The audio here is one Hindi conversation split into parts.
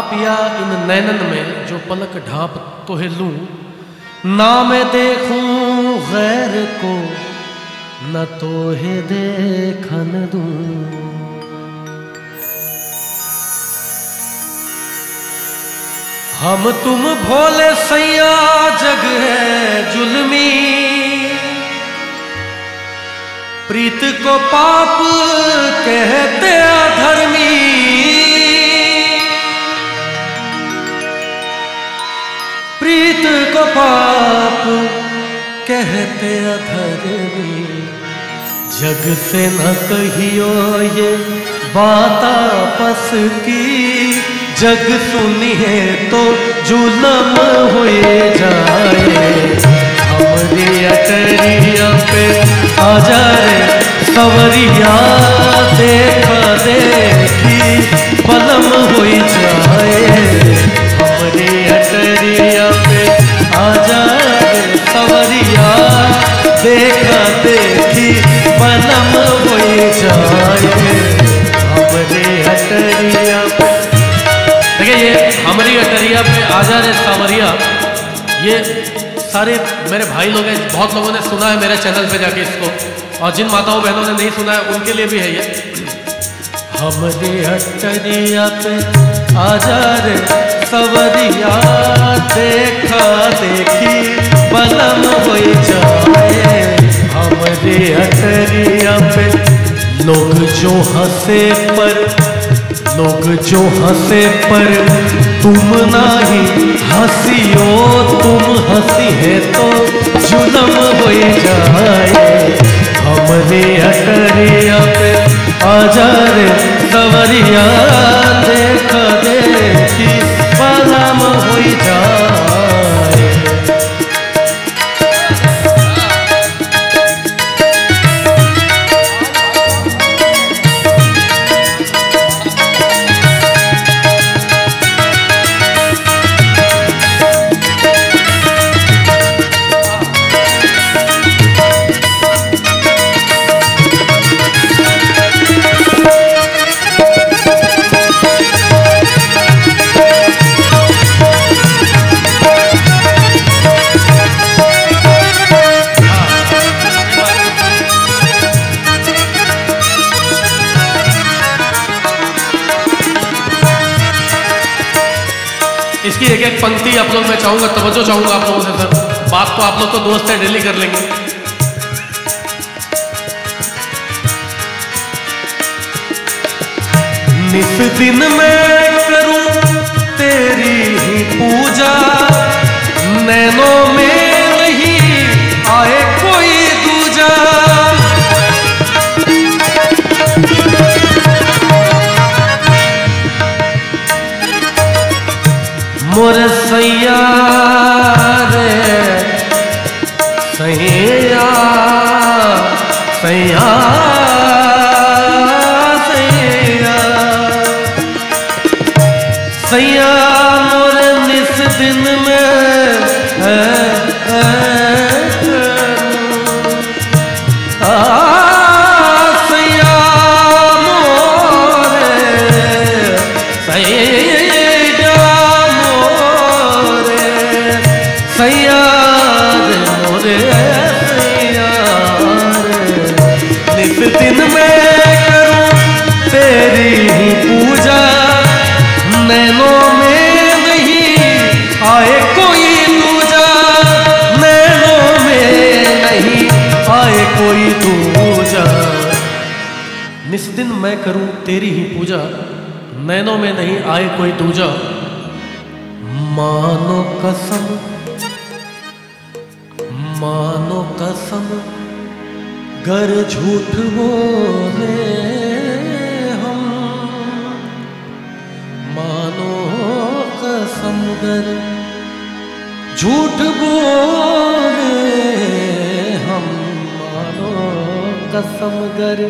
आप या इन नैनन में जो पलक ढाप तो है लूँ ना मैं देखूँ गैर को, न तो है देखन दूँ। हम तुम भोले सैया जग है जुलमी, प्रीत को पाप कहते अधर्मी। प्रीत को पाप कहते अधर्मी जग से न कहियो ये बात आपस की। जग सुनिए तो जुलम हुए जाए। हमारी अटरिया पे आ जाए सवरिया देखा देखी पलम हुई जाए। देखा देखी पलम हुई जाए। देखिए, ये हमारी अटरिया पे आजा रे सावरिया। ये सारे मेरे भाई लोग हैं, बहुत लोगों ने सुना है मेरे चैनल पे जाके इसको। और जिन माताओं बहनों ने नहीं सुना है, उनके लिए भी है ये। हमारी अटरिया पे आजा रे सवरिया, देखा देखी। बलम हो जाए। हमारे अटरिया पे लोग जो हंसे पर, लोग जो हंसे पर, तुम नाही हंसियो, तुम हँसी है तो जुलम हो जाए। हमरे अटरिया पे आजा रे सवरिया। इसकी एक एक पंक्ति आप लोग, मैं चाहूँगा, तवज्जो चाहूँगा आप लोगों से, सर। बात तो आप लोग तो दोस्त है, डेली कर लेंगे। निस दिन मैं करूँ तेरी ही पूजा, नैनों सैया निस्दिन मैं करूँ तेरी ही पूजा, नैनों में नहीं आए कोई दूजा। मानो कसम मानो कसम गर झूठ बोले हम। मानो कसम गर झूठ बोले हम। मानो कसम गर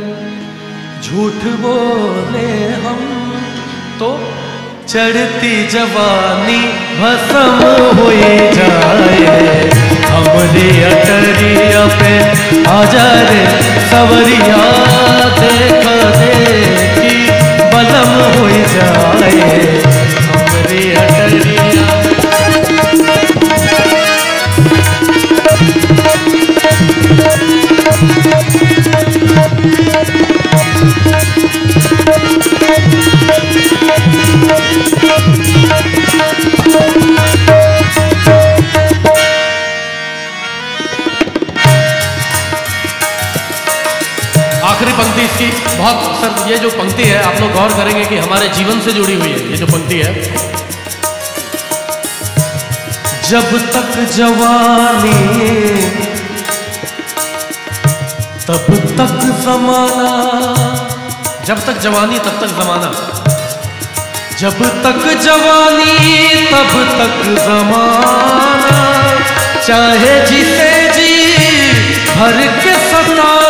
झूठ बोले हम तो चढ़ती जवानी भसम हो जाए। हमने अटरिया पे हज़ार सवरिया देखा देख देखी बलम हो जाए। ये जो पंक्ति है, आप लोग गौर करेंगे कि हमारे जीवन से जुड़ी हुई है, ये जो पंक्ति है। जब तक जवानी, तब तक जमाना, जब तक जवानी, तब तक जमाना। जब तक जवानी, तब तक जमाना। चाहे जीते जी भर के सताना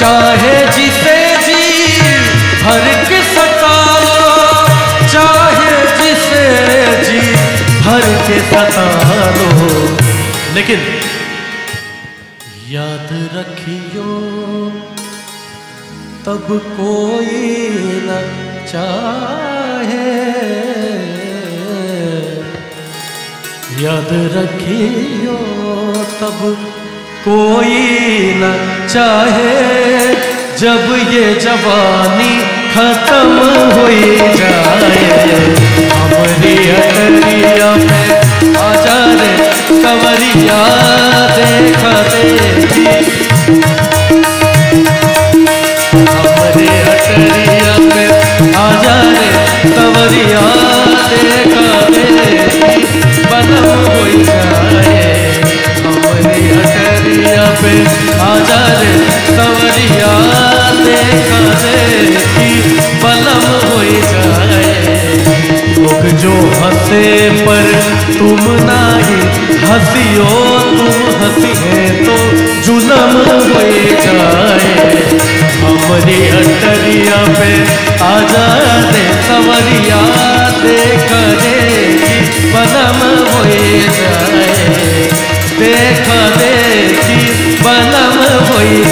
चाहे जिसे जी भर के सताना चाहे जिसे जी भर के सतानो लेकिन याद रखियो, तब कोई न चाहे। याद रखियो, तब कोई न चाहे जब ये जवानी खत्म हो जाए हमारी अटरिया hoy